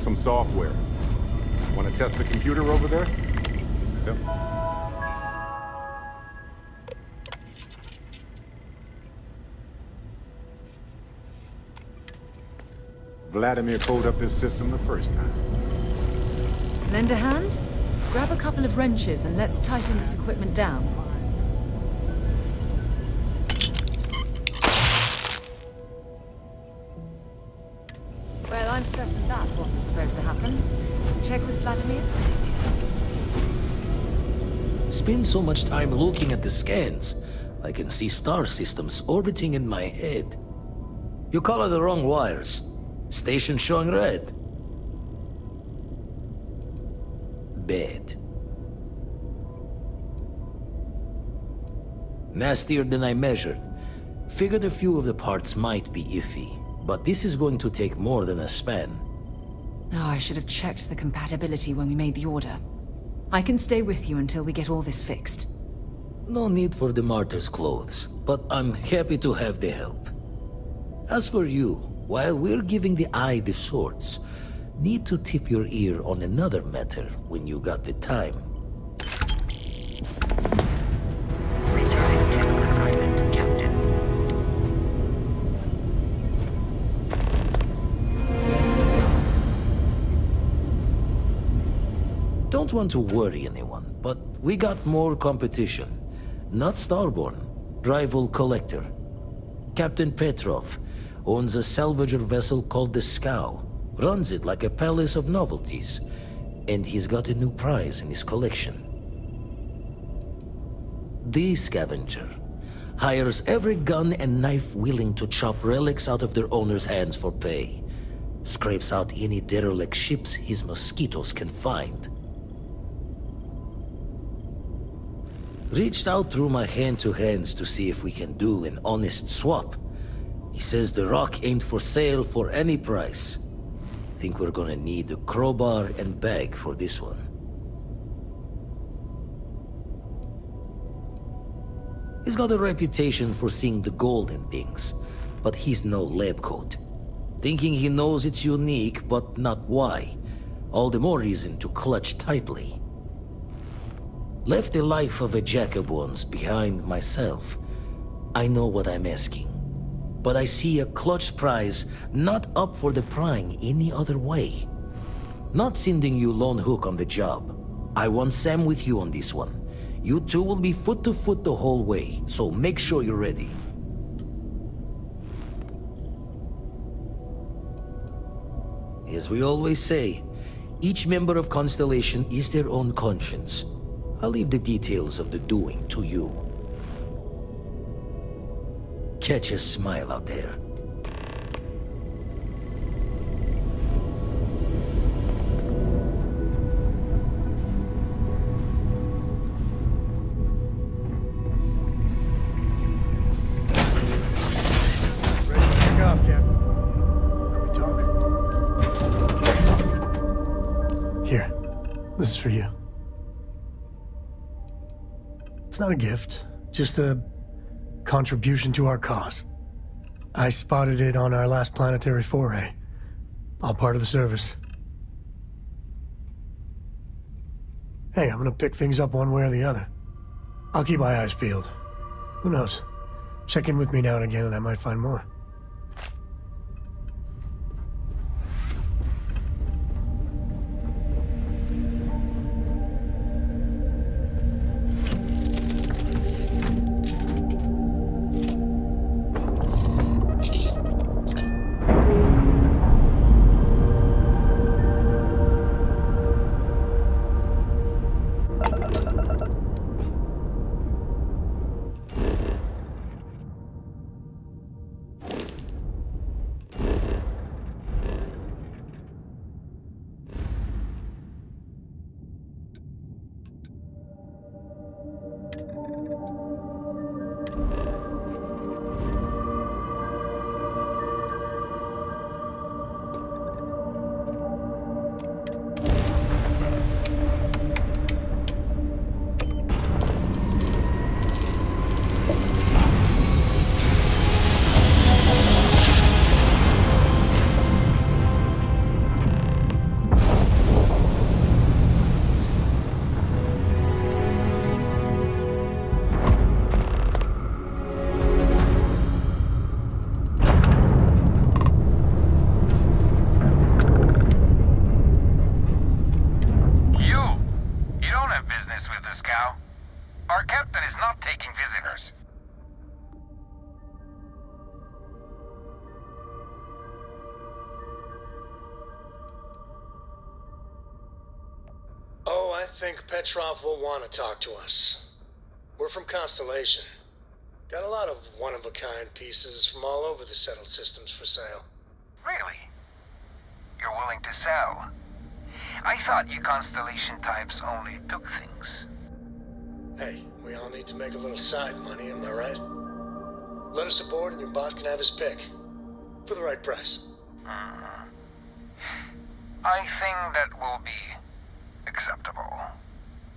Some software. Want to test the computer over there? Yep. Vladimir pulled up this system the first time. Lend a hand? Grab a couple of wrenches and let's tighten this equipment down. Spend so much time looking at the scans, I can see star systems orbiting in my head. You color the wrong wires. Station showing red. Bad. Nastier than I measured. Figured a few of the parts might be iffy, but this is going to take more than a span. Oh, I should have checked the compatibility when we made the order. I can stay with you until we get all this fixed. No need for the martyr's clothes, but I'm happy to have the help. As for you, while we're giving the eye the swords, need to tip your ear on another matter when you got the time. Don't want to worry anyone, but we got more competition. Not Starborn, rival collector. Captain Petrov owns a salvager vessel called the Scow. Runs it like a palace of novelties. And he's got a new prize in his collection. The Scavenger hires every gun and knife willing to chop relics out of their owner's hands for pay. Scrapes out any derelict ships his mosquitoes can find. Reached out through my hand-to-hands to see if we can do an honest swap. He says the rock ain't for sale for any price. Think we're gonna need a crowbar and bag for this one. He's got a reputation for seeing the gold in things, but he's no lab coat. Thinking he knows it's unique, but not why. All the more reason to clutch tightly. Left the life of a Jacobons behind myself. I know what I'm asking. But I see a clutch prize not up for the prying any other way. Not sending you lone hook on the job. I want Sam with you on this one. You two will be foot to foot the whole way, so make sure you're ready. As we always say, each member of Constellation is their own conscience. I'll leave the details of the doing to you. Catch a smile out there. Not a gift, just a contribution to our cause. I spotted it on our last planetary foray. All part of the service. Hey, I'm gonna pick things up one way or the other. I'll keep my eyes peeled. Who knows? Check in with me now and again and I might find more. Petrov will want to talk to us. We're from Constellation. Got a lot of one-of-a-kind pieces from all over the settled systems for sale. Really? You're willing to sell? I thought you Constellation types only took things. Hey, we all need to make a little side money, am I right? Let us aboard and your boss can have his pick. For the right price. Mm-hmm. I think that will be acceptable.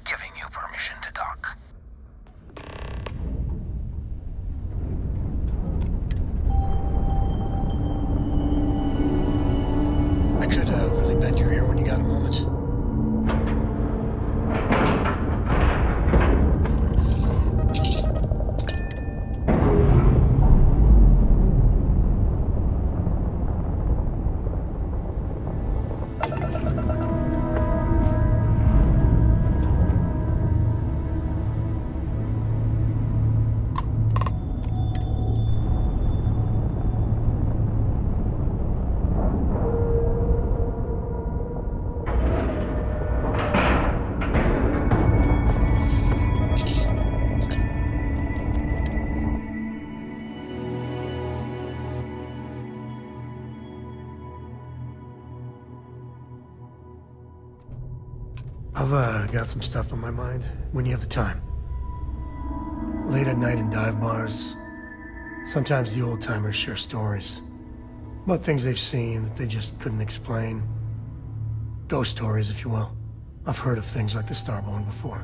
Giving you permission to dock. I could uh, really bend your ear when you got a moment. I've uh, got some stuff on my mind when you have the time. Late at night in dive bars, sometimes the old timers share stories about things they've seen that they just couldn't explain. Ghost stories, if you will. I've heard of things like the Starborn before.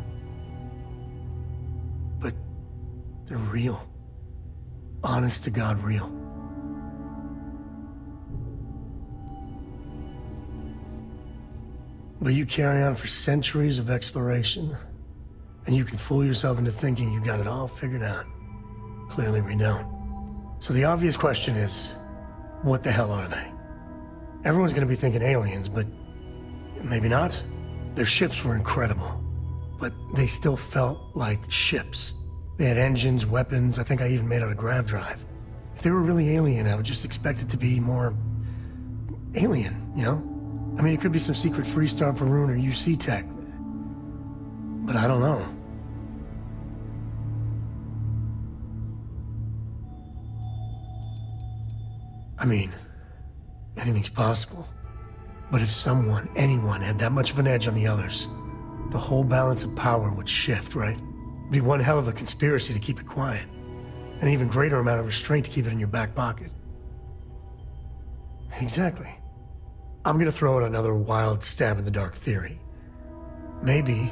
But they're real. Honest to God, real. But you carry on for centuries of exploration, and you can fool yourself into thinking you got it all figured out. Clearly we don't. So the obvious question is, what the hell are they? Everyone's gonna be thinking aliens, but maybe not. Their ships were incredible, but they still felt like ships. They had engines, weapons, I think I even made out a grav drive. If they were really alien, I would just expect it to be more... alien, you know? I mean, it could be some secret Freestar Va'ruun or UC tech. But I don't know. I mean, anything's possible. But if someone, anyone, had that much of an edge on the others, the whole balance of power would shift, right? It'd be one hell of a conspiracy to keep it quiet. An even greater amount of restraint to keep it in your back pocket. Exactly. I'm gonna throw out another wild stab in the dark theory. Maybe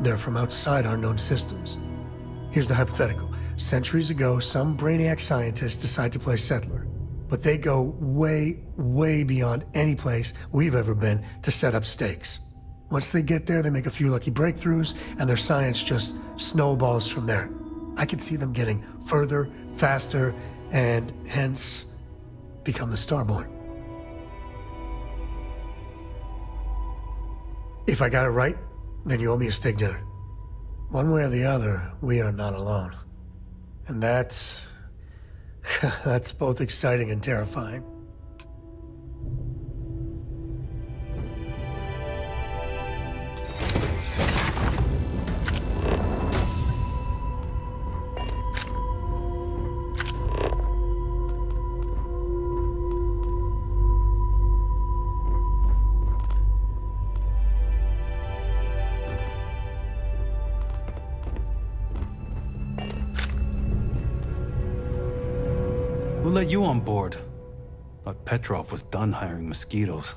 they're from outside our known systems. Here's the hypothetical. Centuries ago, some brainiac scientists decide to play settler. But they go way, way beyond any place we've ever been to set up stakes. Once they get there, they make a few lucky breakthroughs, and their science just snowballs from there. I could see them getting further, faster, and hence become the Starborn. If I got it right, then you owe me a steak dinner. One way or the other, we are not alone. And that's... that's both exciting and terrifying. Petrov was done hiring mosquitoes.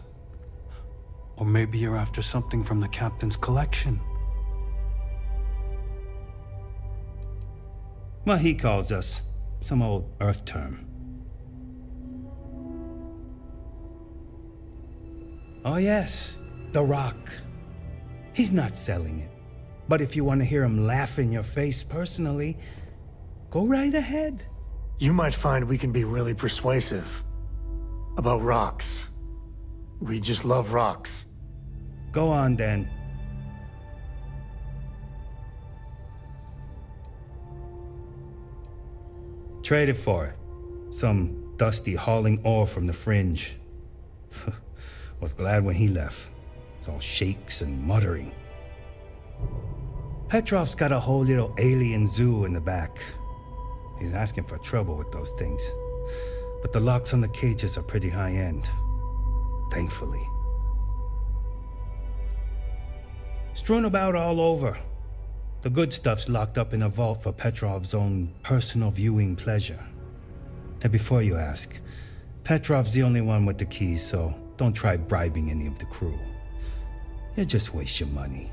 Or maybe you're after something from the captain's collection. Well, he calls us. Some old Earth term. Oh, yes. The Rock. He's not selling it. But if you want to hear him laugh in your face personally, go right ahead. You might find we can be really persuasive. About rocks. We just love rocks. Go on, then. Trade it for it. Some dusty hauling ore from the fringe. Was glad when he left. It's all shakes and muttering. Petrov's got a whole little alien zoo in the back. He's asking for trouble with those things. But the locks on the cages are pretty high end. Thankfully. Strewn about all over. The good stuff's locked up in a vault for Petrov's own personal viewing pleasure. And before you ask, Petrov's the only one with the keys, so don't try bribing any of the crew. You just waste your money.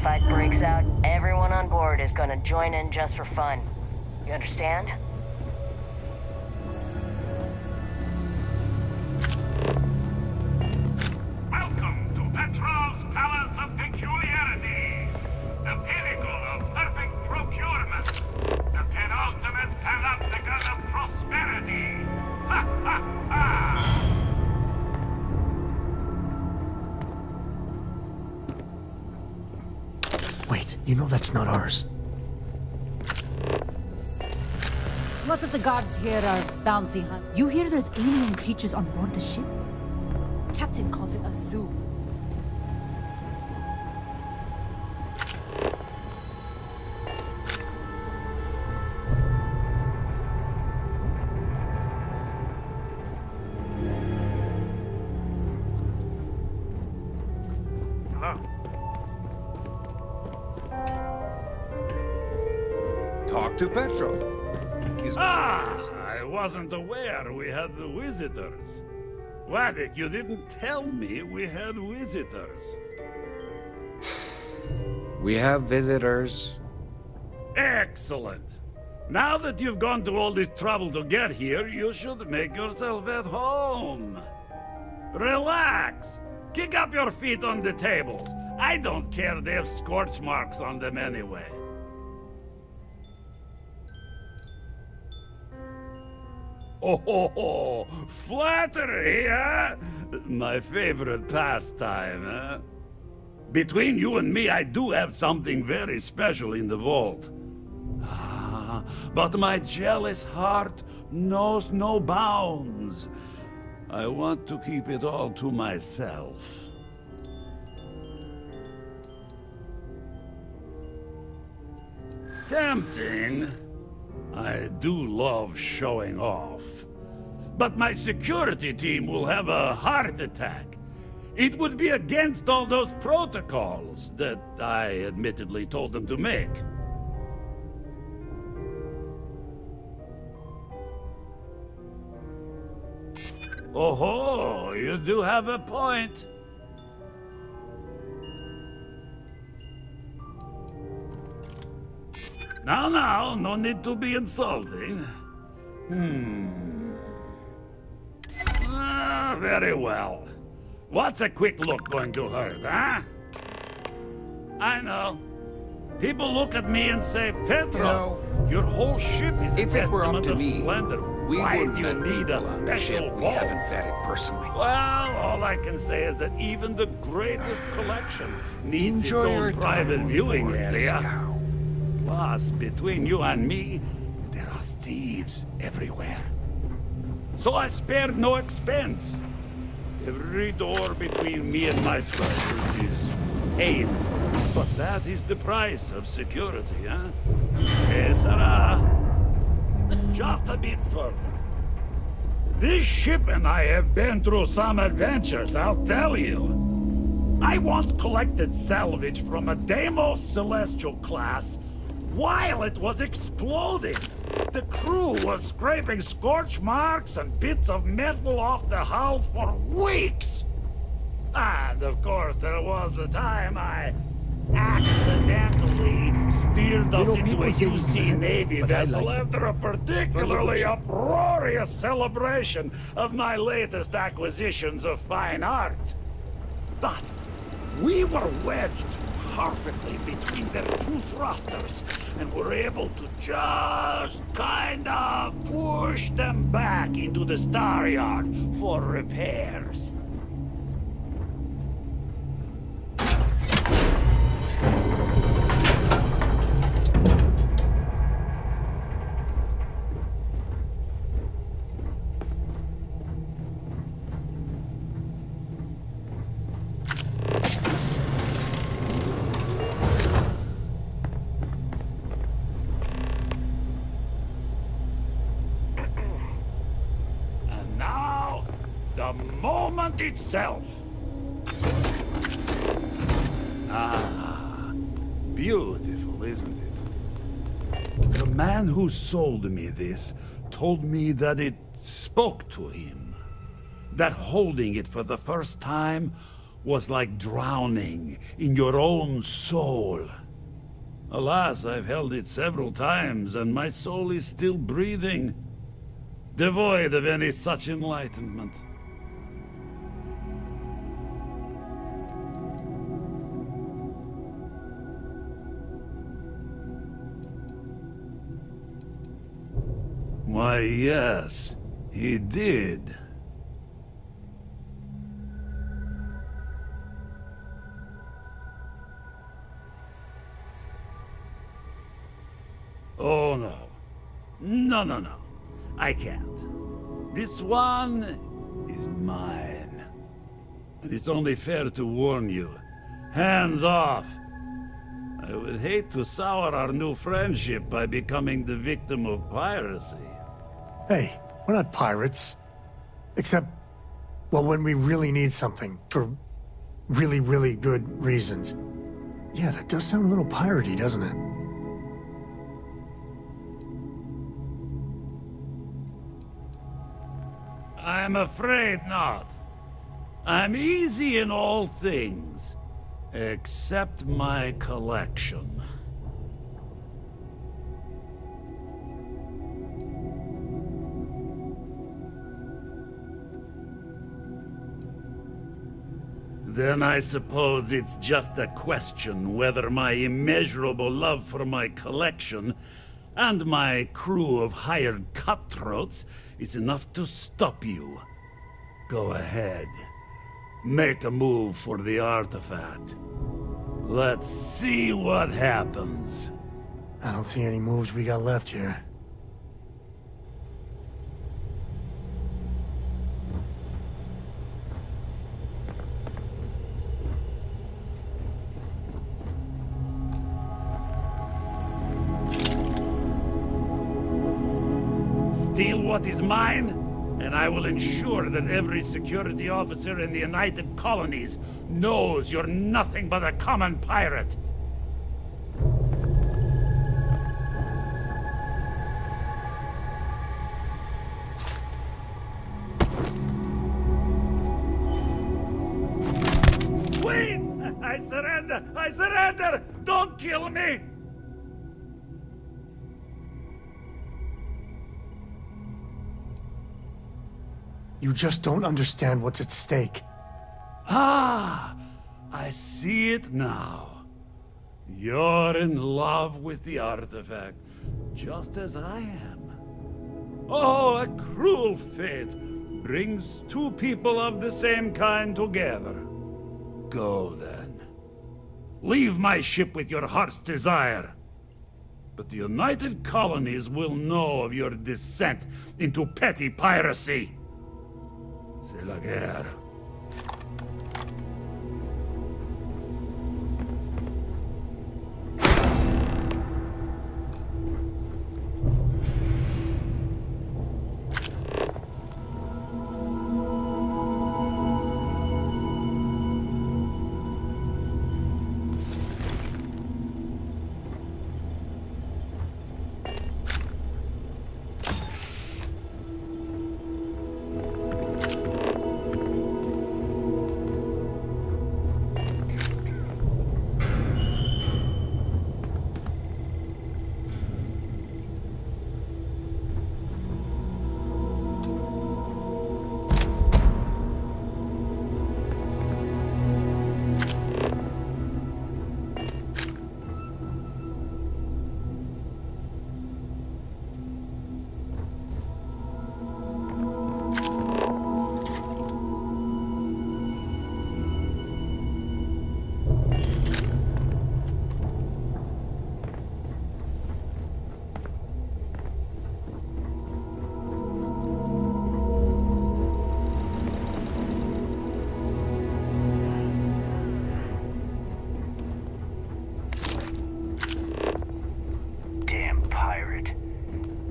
Firefight breaks out, everyone on board is gonna join in just for fun. You understand? Know not ours. Lots of the guards here are bounty hunt. You hear there's alien creatures on board the ship? Captain calls it a zoo. Wadik, you didn't tell me we had visitors. We have visitors. Excellent. Now that you've gone to all this trouble to get here, you should make yourself at home. Relax. Kick up your feet on the tables. I don't care they have scorch marks on them anyway. Oh, flattery, huh? My favorite pastime, huh? Between you and me, I do have something very special in the vault. Ah, but my jealous heart knows no bounds. I want to keep it all to myself. Tempting. I do love showing off. But my security team will have a heart attack. It would be against all those protocols that I admittedly told them to make. Oh, you do have a point. Now, now, no need to be insulting. Hmm. Ah, very well. What's a quick look going to hurt, huh? I know. People look at me and say, Petro, your whole ship is a If it were up to of me, splendor. we Why wouldn't do you need a special ship we haven't vetted personally. Well, all I can say is that even the greatest collection needs Enjoy its own private viewing area. Between you and me, there are thieves everywhere. So I spared no expense. Every door between me and my treasures is painful. But that is the price of security, huh? Que sera? Just a bit further. This ship and I have been through some adventures, I'll tell you. I once collected salvage from a Deimos Celestial class while it was exploding. The crew was scraping scorch marks and bits of metal off the hull for weeks. And of course, there was the time I accidentally steered us into a UC Navy vessel like after a particularly uproarious celebration of my latest acquisitions of fine art. But we were wedged perfectly between their two thrusters and we were able to just kind of push them back into the star yard for repairs. Itself. Ah, beautiful, isn't it? The man who sold me this told me that it spoke to him. That holding it for the first time was like drowning in your own soul. Alas, I've held it several times, and my soul is still breathing devoid of any such enlightenment. Why, yes, he did. Oh, no. No, no, no. I can't. This one is mine. And it's only fair to warn you. Hands off! I would hate to sour our new friendship by becoming the victim of piracy. Hey, we're not pirates. Except, well, when we really need something for really, really good reasons. Yeah, that does sound a little piratey, doesn't it? I'm afraid not. I'm easy in all things, except my collection. Then I suppose it's just a question whether my immeasurable love for my collection and my crew of hired cutthroats is enough to stop you. Go ahead. Make a move for the artifact. Let's see what happens. I don't see any moves we got left here. Is mine, and I will ensure that every security officer in the United Colonies knows you're nothing but a common pirate. I surrender! I surrender! Don't kill me! You just don't understand what's at stake. Ah, I see it now. You're in love with the artifact, just as I am. Oh, a cruel fate brings two people of the same kind together. Go then. Leave my ship with your heart's desire. But the United Colonies will know of your descent into petty piracy. sei la guerra.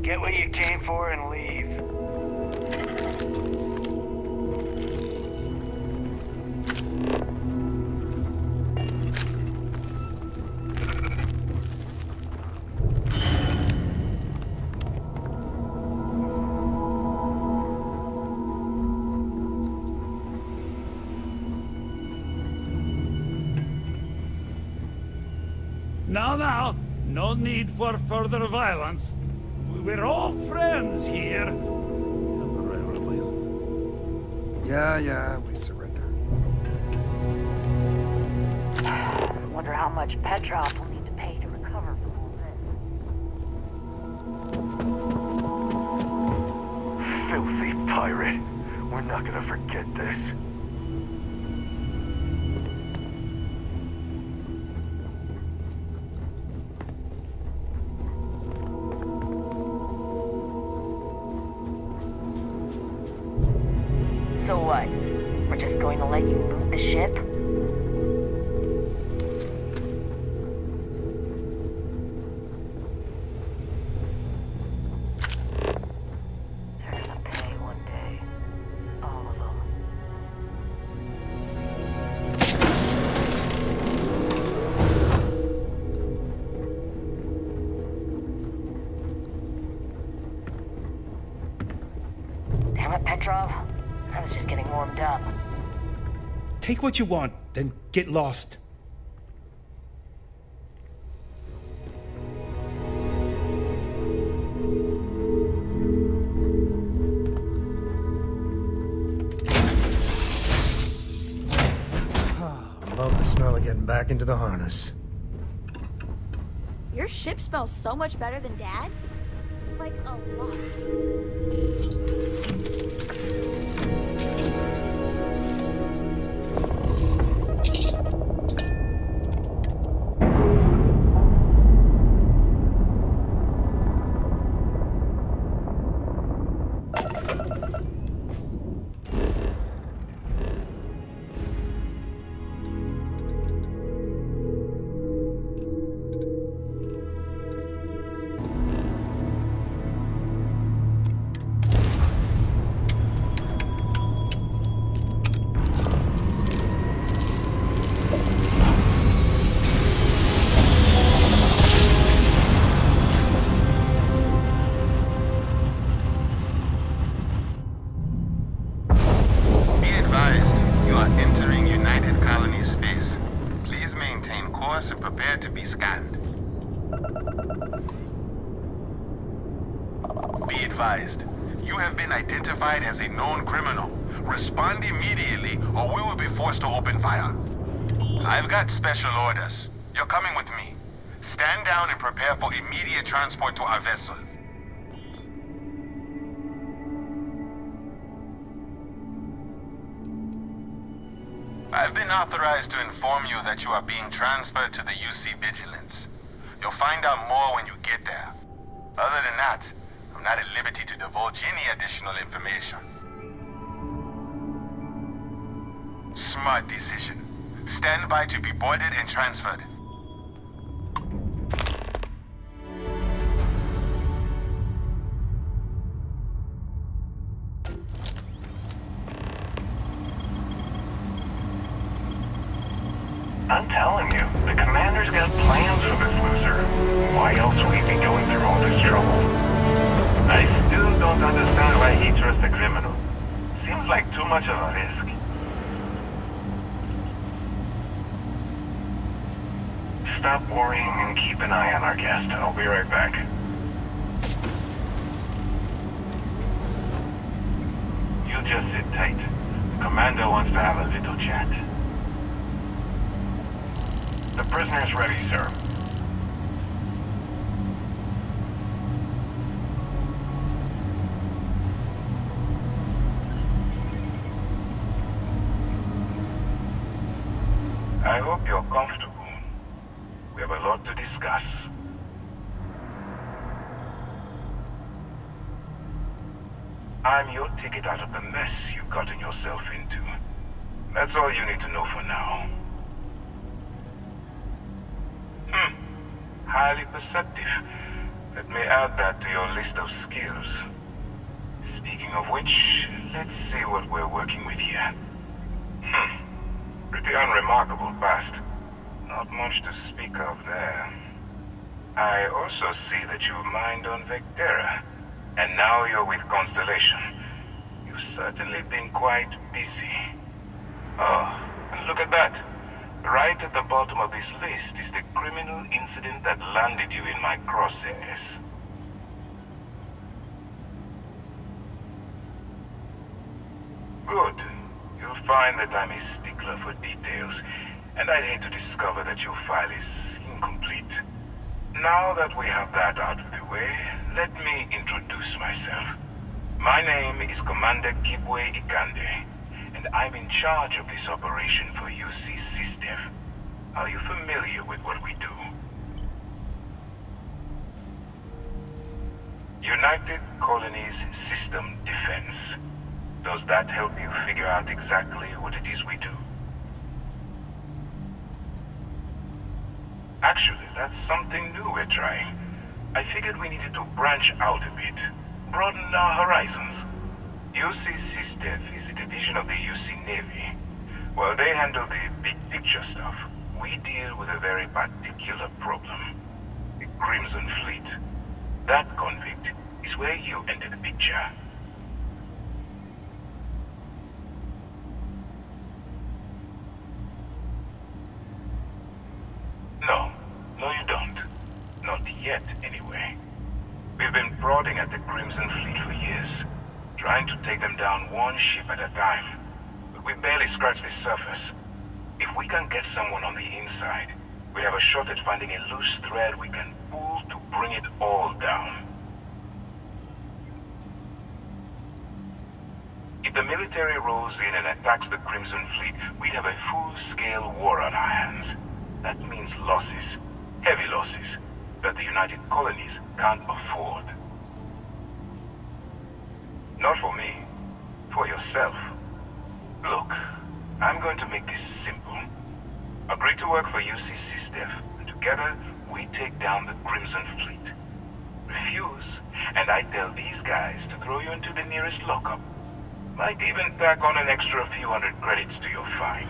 Get what you came for and leave. Now, now, no need for further violence. We're all friends here. Temporarily. Yeah, yeah, we surrender. Wonder how much Petrov will need to pay to recover from all this. Filthy pirate. We're not gonna forget this. Take what you want, then get lost. I love the smell of getting back into the harness. Your ship smells so much better than Dad's? Like, a lot. Authorized to inform you that you are being transferred to the UC Vigilance. You'll find out more when you get there. Other than that, I'm not at liberty to divulge any additional information. Smart decision. Stand by to be boarded and transferred. I'm telling you, the commander's got plans for this loser. Why else would he be going through all this trouble? I still don't understand why he trusts a criminal. Seems like too much of a risk. Stop worrying and keep an eye on our guest. I'll be right back. You just sit tight. The commander wants to have a little chat. The prisoner's ready, sir. I hope you're comfortable. We have a lot to discuss. I'm your ticket out of the mess you've gotten yourself into. That's all you need to know for now. Hmm. Highly perceptive. Let me add that to your list of skills. Speaking of which, let's see what we're working with here. Hmm. Pretty unremarkable past. Not much to speak of there. I also see that you mined on Vectera. And now you're with Constellation. You've certainly been quite busy. Oh, and look at that. Right at the bottom of this list is the criminal incident that landed you in my crosshairs. Good. You'll find that I'm a stickler for details, and I'd hate to discover that your file is incomplete. Now that we have that out of the way, let me introduce myself. My name is Commander Kibwe Ikande, and I'm in charge of this operation for UC SysDef. Are you familiar with what we do? United Colonies System Defense. Does that help you figure out exactly what it is we do? Actually, that's something new we're trying. I figured we needed to branch out a bit, broaden our horizons. UC SysDef is a division of the UC Navy. While they handle the big picture stuff, we deal with a very particular problem. The Crimson Fleet. That convict is where you enter the picture. No. No, you don't. Not yet, anyway. We've been prodding at the Crimson Fleet for years, trying to take them down one ship at a time. We barely scratched the surface. If we can get someone on the inside, we have a shot at finding a loose thread we can pull to bring it all down. If the military rolls in and attacks the Crimson Fleet, we'd have a full-scale war on our hands. That means losses. Heavy losses. That the United Colonies can't afford. Not for me. For yourself. Look, I'm going to make this simple. Agree to work for UC SysDef, and together we take down the Crimson Fleet. Refuse, and I tell these guys to throw you into the nearest lockup. Might even tack on an extra few hundred credits to your fine.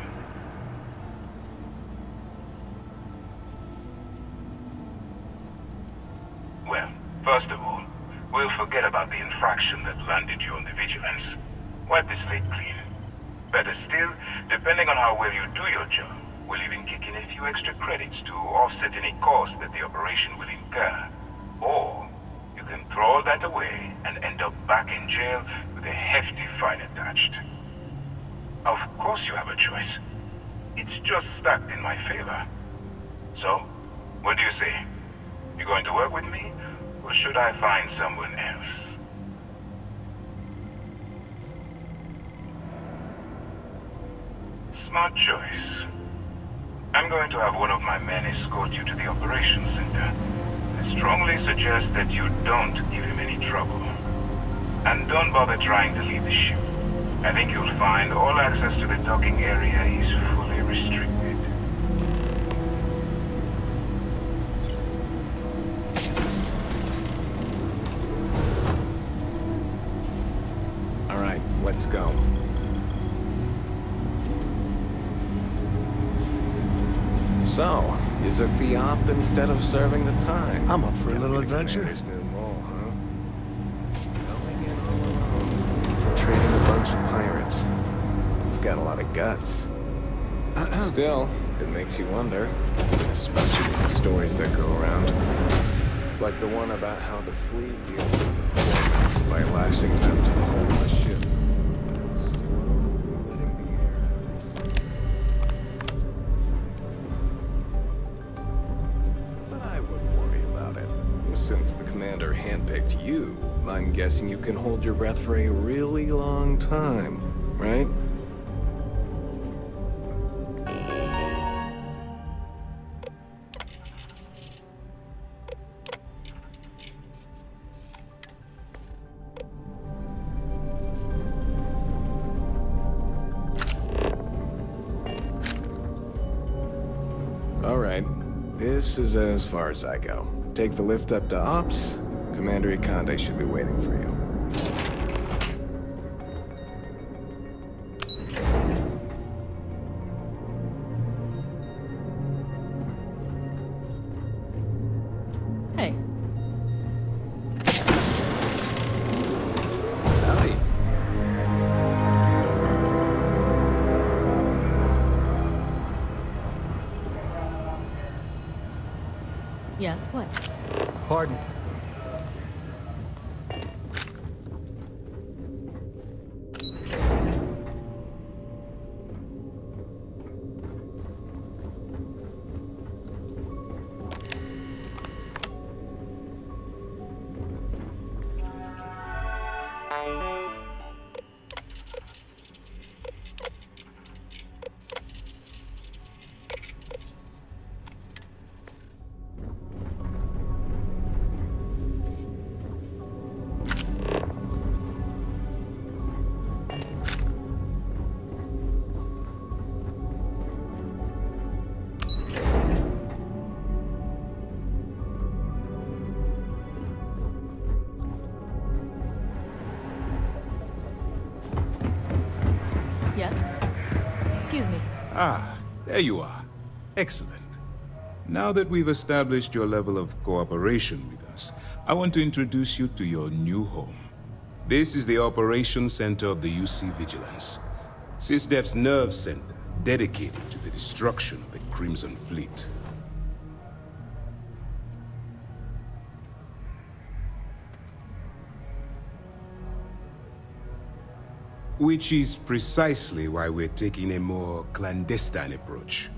Well, first of all, we'll forget about the infraction that landed you on the Vigilance. Wipe the slate clean. Better still, depending on how well you do your job, we'll even kick in a few extra credits to offset any costs that the operation will incur. Or, you can throw all that away and end up back in jail with a hefty fine attached. Of course you have a choice. It's just stacked in my favor. So, what do you say? You going to work with me, or should I find someone else? Smart choice. I'm going to have one of my men escort you to the operations center. I strongly suggest that you don't give him any trouble. And don't bother trying to leave the ship. I think you'll find all access to the docking area is fully restricted. Took the op instead of serving the time. I'm up for a little adventure. Role, huh? Going in all alone, infiltrating a bunch of pirates. You've got a lot of guts. Still, it makes you wonder, especially with the stories that go around. Like the one about how the fleet deals with informants by lashing them to the hull of the ship. Handpicked you, I'm guessing you can hold your breath for a really long time, right? All right. This is as far as I go. take the lift up to Ops, Commander Akande should be waiting for you. Hey, Howdy. yes, what? Pardon. There you are. Excellent. Now that we've established your level of cooperation with us, I want to introduce you to your new home. This is the Operations Center of the UC Vigilance. SysDef's nerve center, dedicated to the destruction of the Crimson Fleet. Which is precisely why we're taking a more clandestine approach.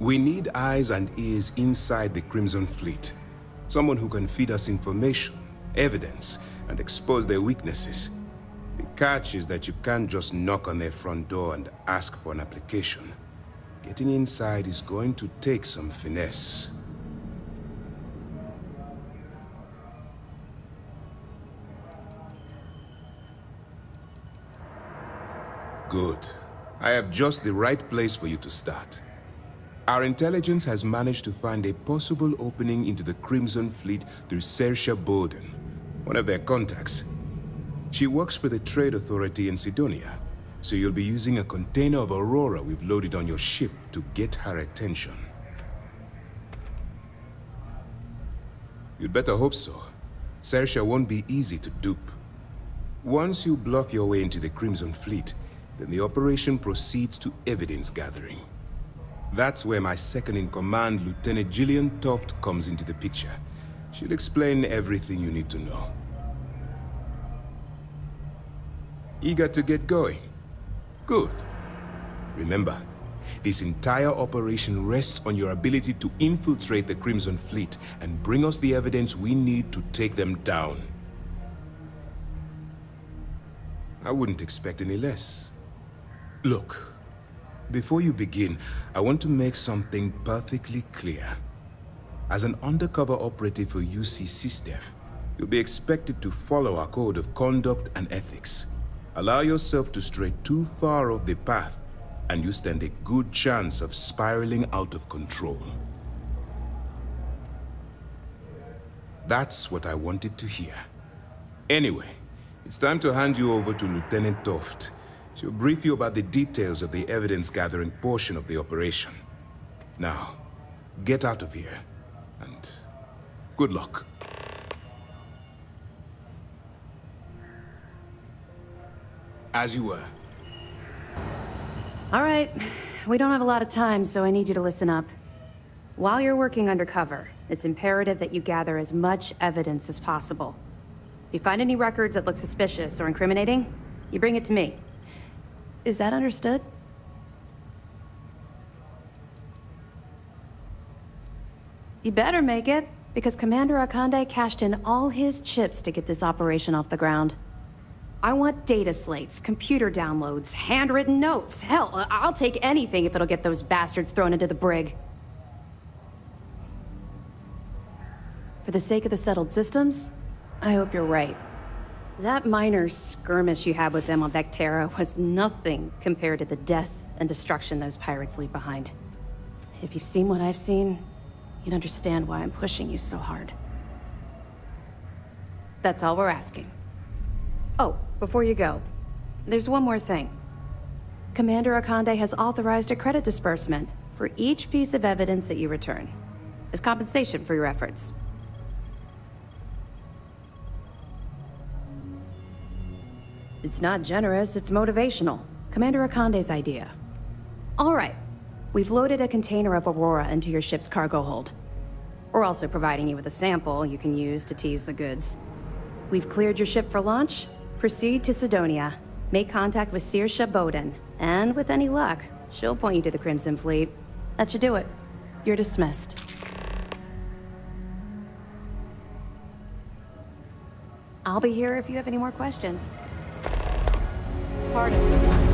We need eyes and ears inside the Crimson Fleet. Someone who can feed us information, evidence, and expose their weaknesses. The catch is that you can't just knock on their front door and ask for an application. Getting inside is going to take some finesse. Good. I have just the right place for you to start. Our intelligence has managed to find a possible opening into the Crimson Fleet through Sersha Bowden, one of their contacts. She works for the Trade Authority in Sidonia, so you'll be using a container of Aurora we've loaded on your ship to get her attention. You'd better hope so. Sersha won't be easy to dupe. Once you bluff your way into the Crimson Fleet, then the operation proceeds to evidence gathering. That's where my second-in-command, Lieutenant Gillian Toft, comes into the picture. She'll explain everything you need to know. Eager to get going? Good. Remember, this entire operation rests on your ability to infiltrate the Crimson Fleet and bring us the evidence we need to take them down. I wouldn't expect any less. Look, before you begin, I want to make something perfectly clear. As an undercover operative for UC SysDef, you'll be expected to follow our code of conduct and ethics. Allow yourself to stray too far off the path, and you stand a good chance of spiraling out of control. That's what I wanted to hear. Anyway, it's time to hand you over to Lieutenant Toft. She'll brief you about the details of the evidence-gathering portion of the operation. Now, get out of here, and good luck. As you were. All right. We don't have a lot of time, so I need you to listen up. While you're working undercover, it's imperative that you gather as much evidence as possible. If you find any records that look suspicious or incriminating, you bring it to me. Is that understood? You better make it, because Commander Akande cashed in all his chips to get this operation off the ground. I want data slates, computer downloads, handwritten notes. Hell, I'll take anything if it'll get those bastards thrown into the brig. For the sake of the settled systems, I hope you're right. That minor skirmish you had with them on Vectera was nothing compared to the death and destruction those pirates leave behind. If you've seen what I've seen, you'd understand why I'm pushing you so hard. That's all we're asking. Oh, before you go, there's one more thing. Commander Akande has authorized a credit disbursement for each piece of evidence that you return, as compensation for your efforts. It's not generous, it's motivational. Commander Akande's idea. All right. We've loaded a container of Aurora into your ship's cargo hold. We're also providing you with a sample you can use to tease the goods. We've cleared your ship for launch. Proceed to Sidonia. Make contact with Saoirse Bowden. And with any luck, she'll point you to the Crimson Fleet. That should do it. You're dismissed. I'll be here if you have any more questions. Pardon. Hey.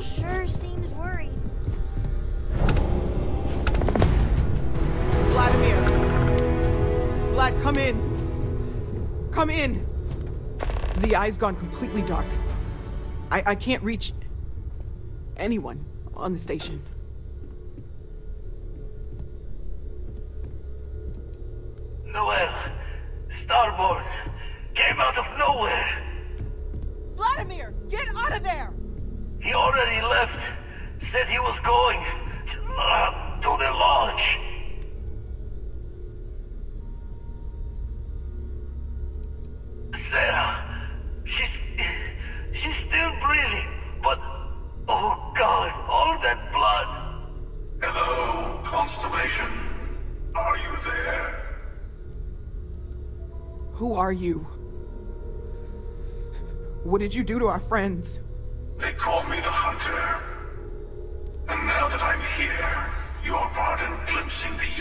Sure seems worried. Vladimir! Vlad, come in! Come in! The eye's gone completely dark. I, I can't reach anyone on the station. Are you? What did you do to our friends? They called me the Hunter. And now that I'm here, your part in glimpsing the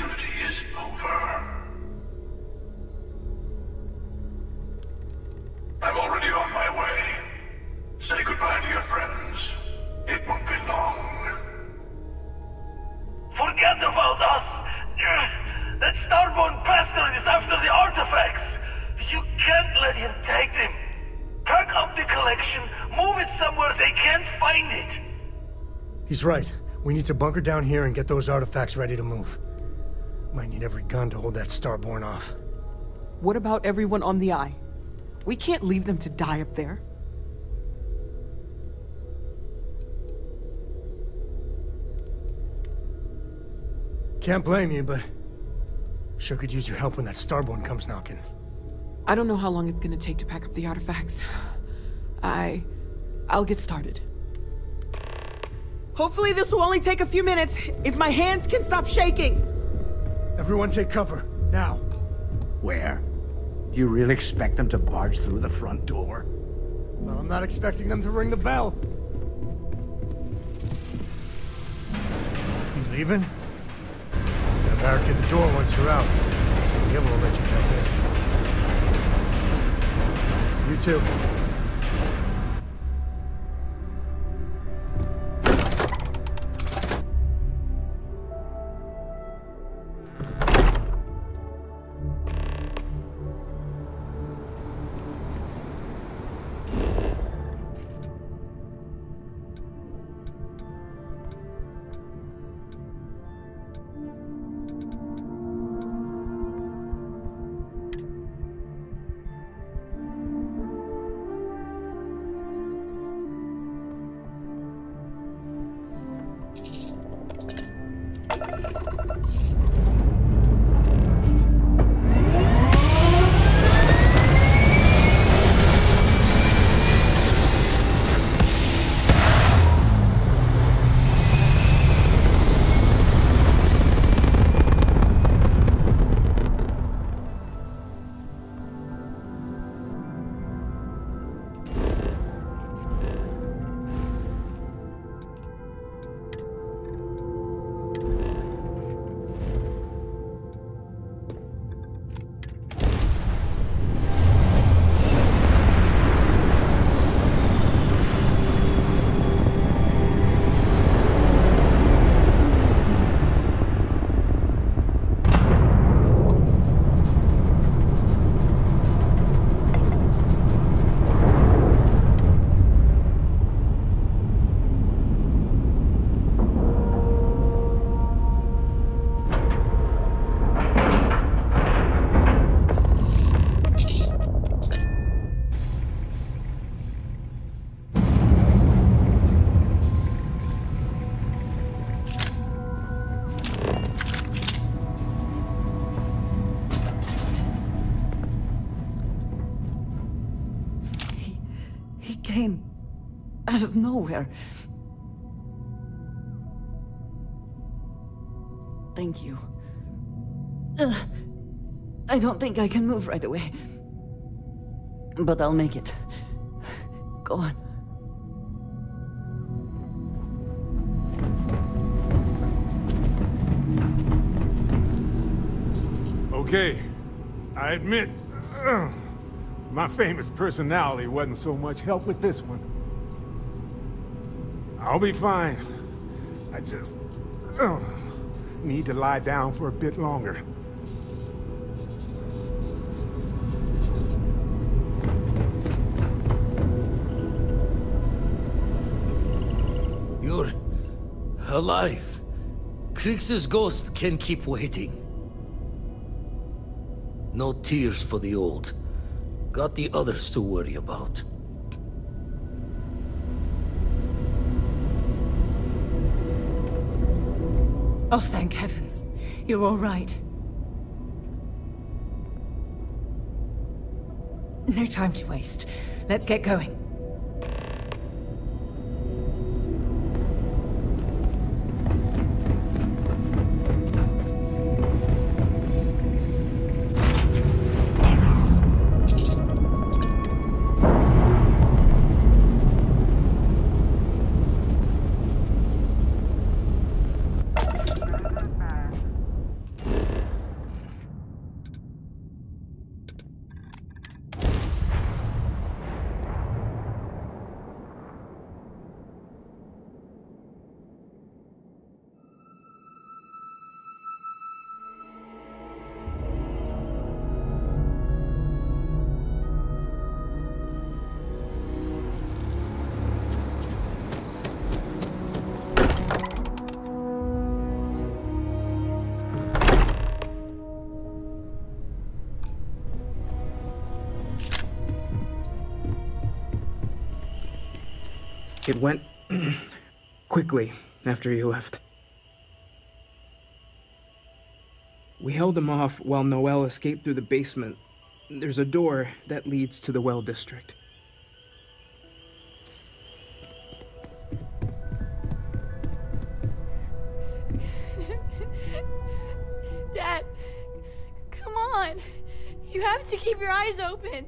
He's right. We need to bunker down here and get those artifacts ready to move. Might need every gun to hold that Starborn off. What about everyone on the Eye? We can't leave them to die up there. Can't blame you, but sure could use your help when that Starborn comes knocking. I don't know how long it's gonna take to pack up the artifacts. I... I'll get started. Hopefully this will only take a few minutes, if my hands can stop shaking. Everyone take cover, now. Where? Do you really expect them to barge through the front door? Well, I'm not expecting them to ring the bell. You leaving? Gotta barricade the door once you're out. The other will let you back in. You too. Out of nowhere. Thank you. I don't think I can move right away. But I'll make it. Go on. Okay, I admit, ugh, my famous personality wasn't so much help with this one. I'll be fine. I just ugh, need to lie down for a bit longer. You're alive. Kryx's ghost can keep waiting. No tears for the old. Got the others to worry about. Oh, thank heavens. You're all right. No time to waste. Let's get going. It went quickly after you left. We held him off while Noel escaped through the basement. There's a door that leads to the well district. Dad, come on. You have to keep your eyes open.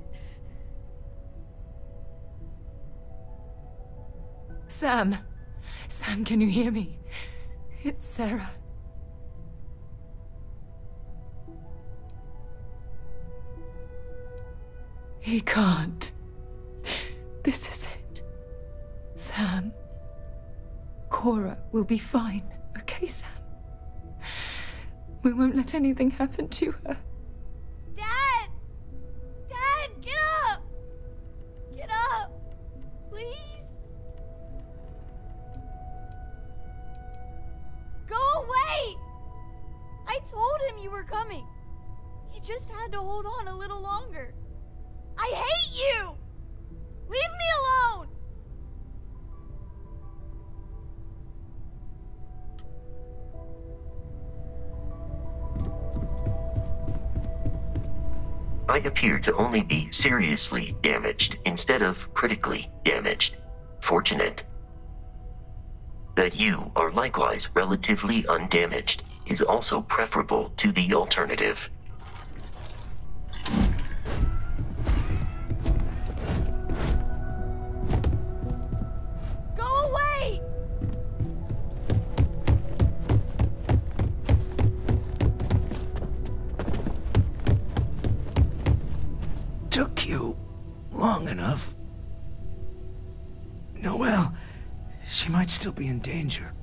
Sam. Sam, can you hear me? It's Sarah. He can't. This is it. Sam. Cora will be fine, okay, Sam? We won't let anything happen to her. Had to hold on a little longer. I hate you! Leave me alone! I appear to only be seriously damaged instead of critically damaged. Fortunate. That you are likewise relatively undamaged is also preferable to the alternative. Still be in danger.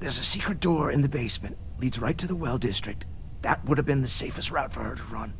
There's a secret door in the basement, leads right to the well district. That would have been the safest route for her to run.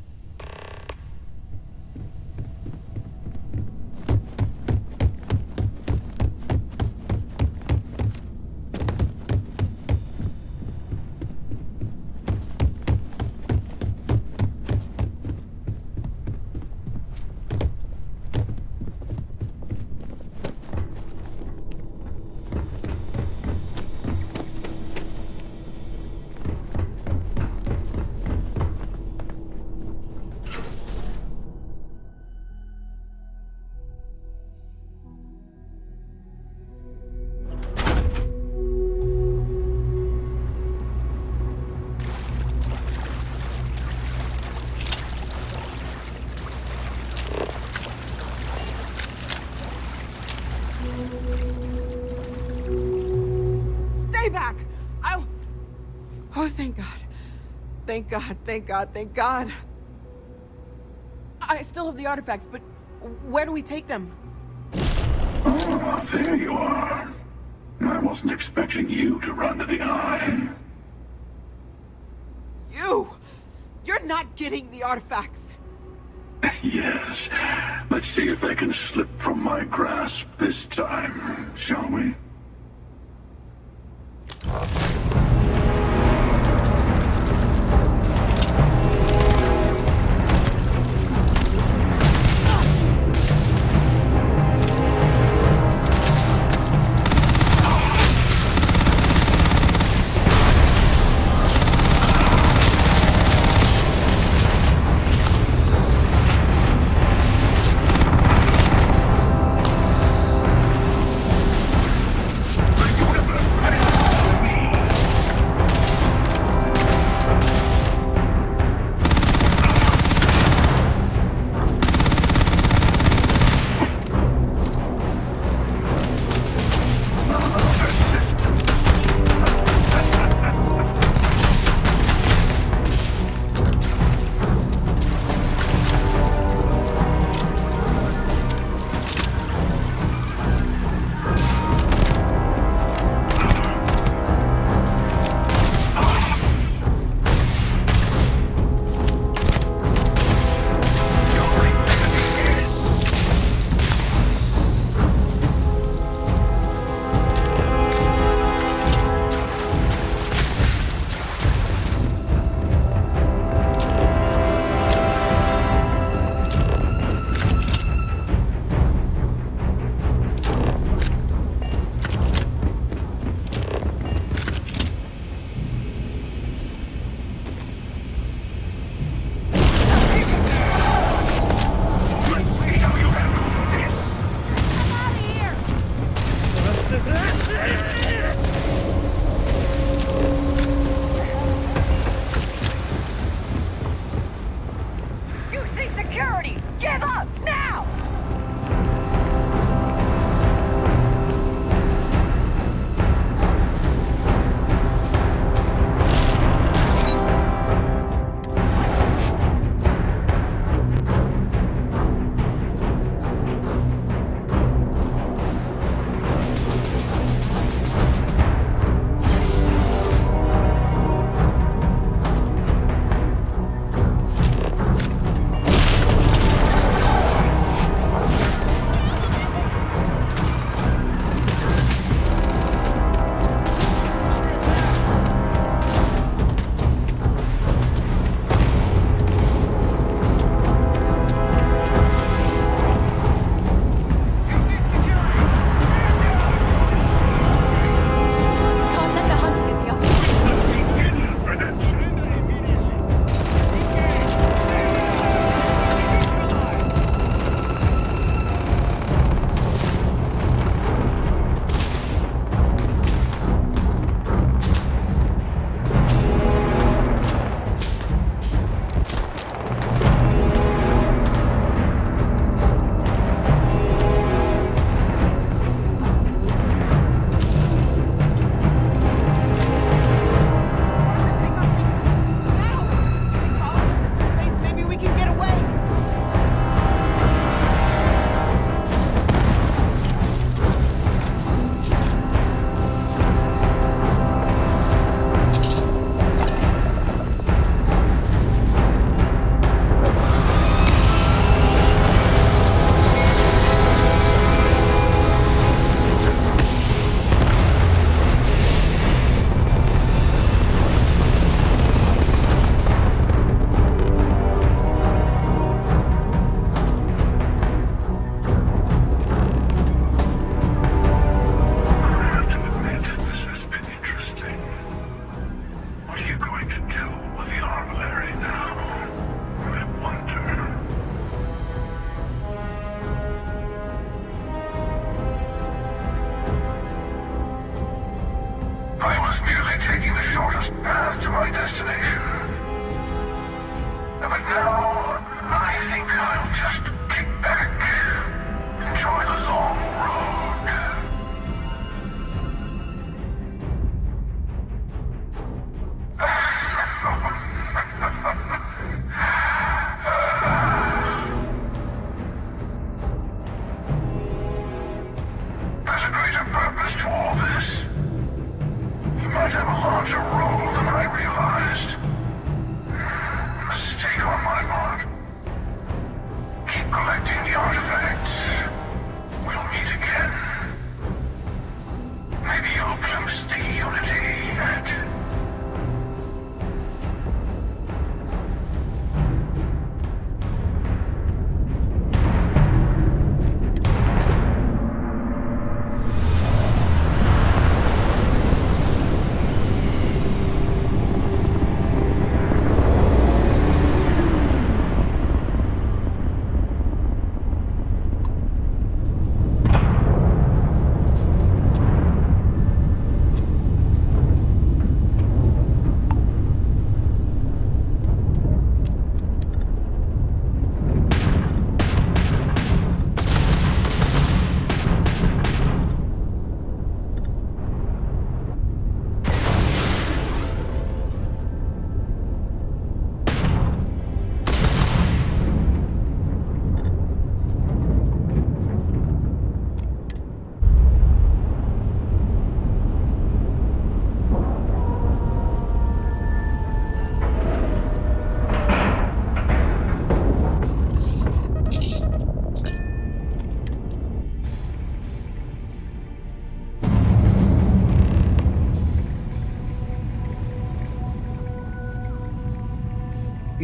Thank God. Thank God, thank God, thank God. I still have the artifacts, but where do we take them? Ah, there you are. I wasn't expecting you to run to the eye. You! You're not getting the artifacts! Yes. Let's see if they can slip from my grasp this time, shall we?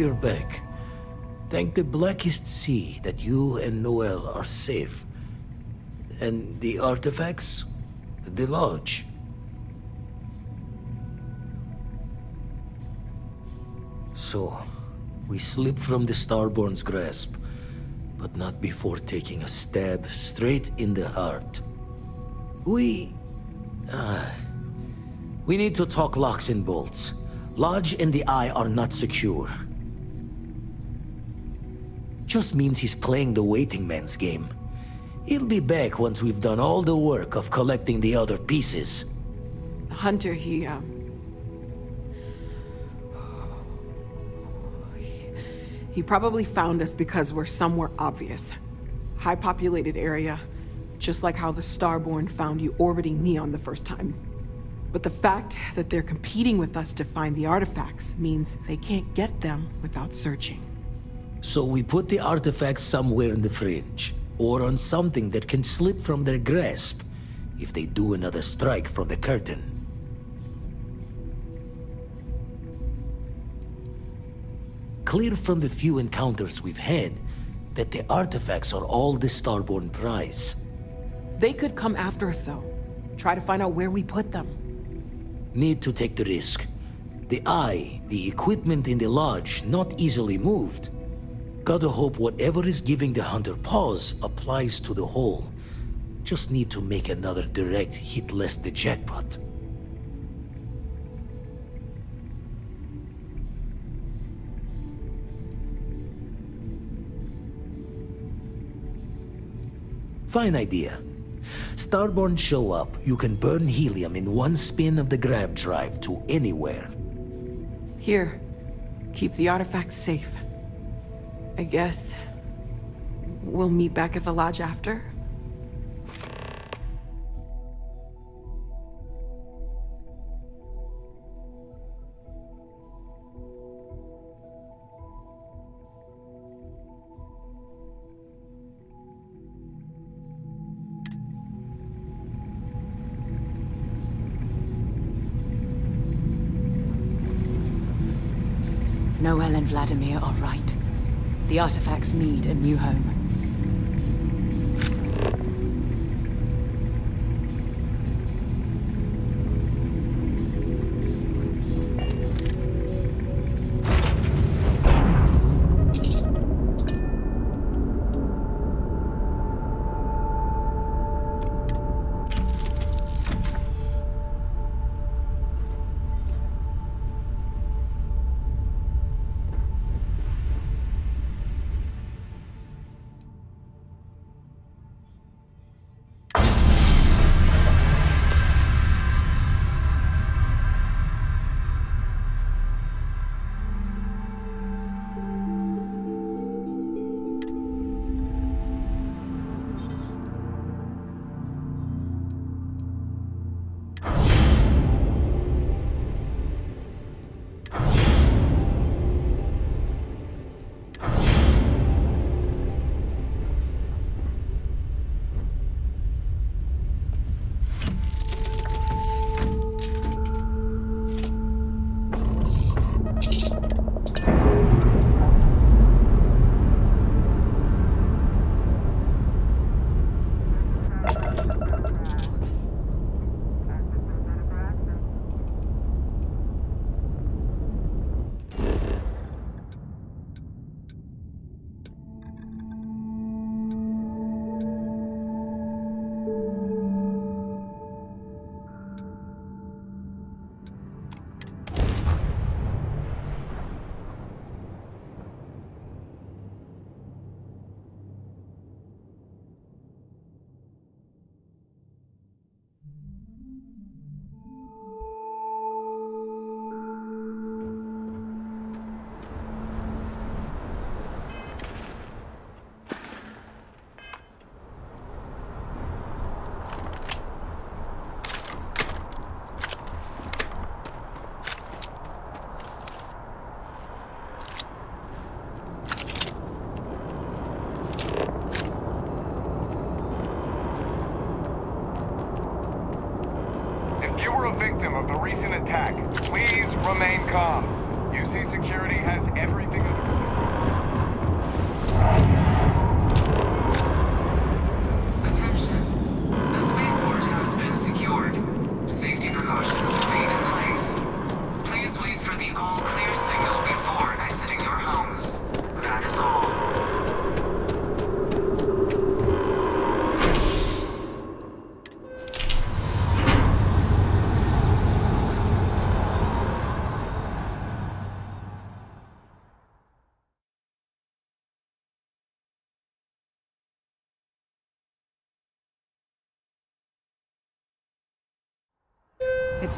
You're back. Thank the Blackest Sea that you and Noel are safe. And the artifacts? The lodge. So, we slipped from the Starborn's grasp, but not before taking a stab straight in the heart. We... Uh, we need to talk locks and bolts. Lodge and the Eye are not secure. Just means he's playing the waiting man's game. He'll be back once we've done all the work of collecting the other pieces. Hunter, he, um... He probably found us because we're somewhere obvious. High populated area, just like how the Starborn found you orbiting Neon the first time. But the fact that they're competing with us to find the artifacts means they can't get them without searching. So we put the artifacts somewhere in the fringe, or on something that can slip from their grasp if they do another strike from the curtain. Clear from the few encounters we've had that the artifacts are all the Starborn prize. They could come after us, though. Try to find out where we put them. Need to take the risk. The eye, the equipment in the lodge, not easily moved. Gotta hope whatever is giving the hunter pause applies to the whole. Just need to make another direct hit less the jackpot. Fine idea. Starborn show up, you can burn helium in one spin of the grav drive to anywhere. Here, keep the artifacts safe. I guess we'll meet back at the lodge after. The artifacts need a new home. Recent attack, please remain calm. UC Security has everything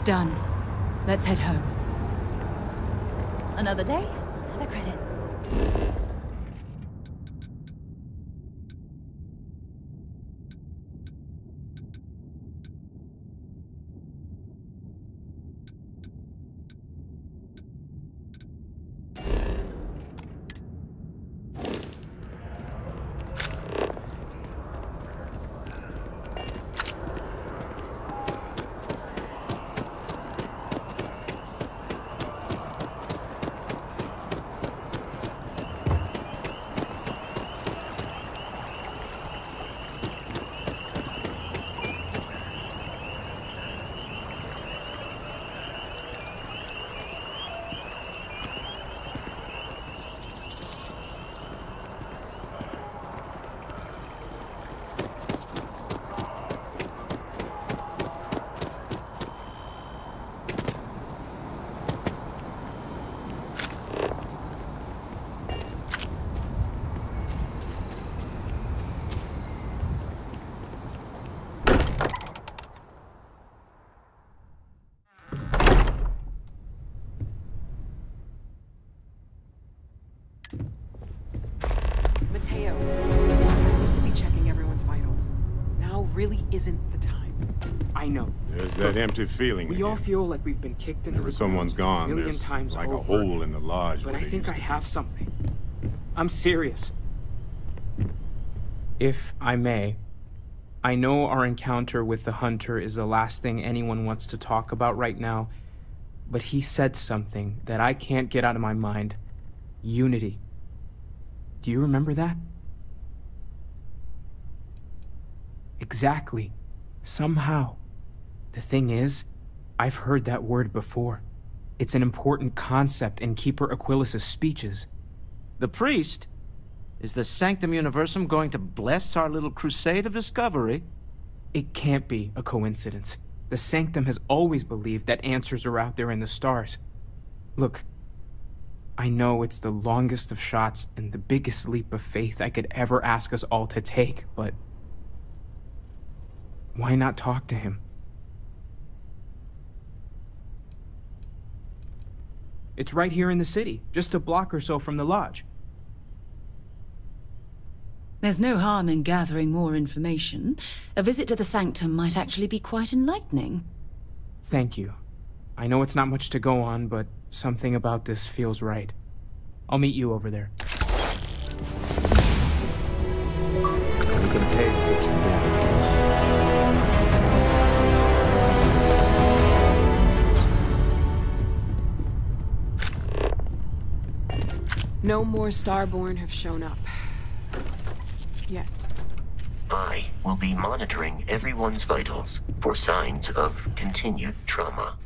done. Let's head home. Another day, another credit. Matteo, I need to be checking everyone's vitals. Now really isn't the time. I know. There's that empty feeling. We all feel like we've been kicked into Whenever the someone's ground gone, a million there's times like a hole in the lodge. But I think I have something. I'm serious. If I may, I know our encounter with the hunter is the last thing anyone wants to talk about right now, but he said something that I can't get out of my mind. Unity. Do you remember that? Exactly. Somehow. The thing is, I've heard that word before. It's an important concept in Keeper Aquilus's speeches. The priest? Is the Sanctum Universum going to bless our little crusade of discovery? It can't be a coincidence. The Sanctum has always believed that answers are out there in the stars. Look, I know it's the longest of shots and the biggest leap of faith I could ever ask us all to take, but why not talk to him? It's right here in the city, just a block or so from the lodge. There's no harm in gathering more information. A visit to the sanctum might actually be quite enlightening. Thank you. I know it's not much to go on, but something about this feels right. I'll meet you over there. No more Starborn have shown up. Yet. I will be monitoring everyone's vitals for signs of continued trauma.